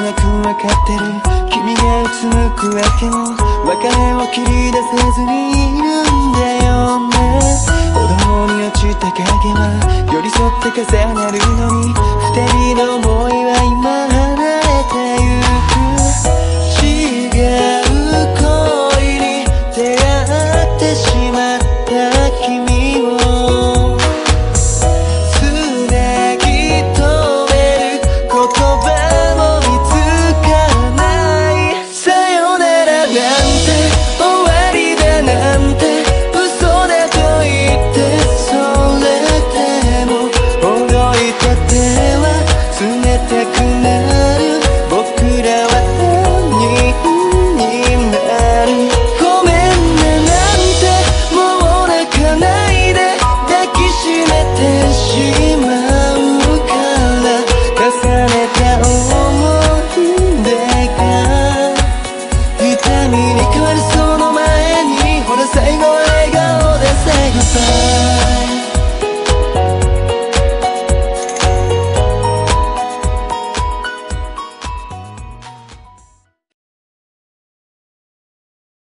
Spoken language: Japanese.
かってる。君がうつむくわけも別れを切り出せずにいるんだよね。歩道に落ちた影は寄り添って重なるのに。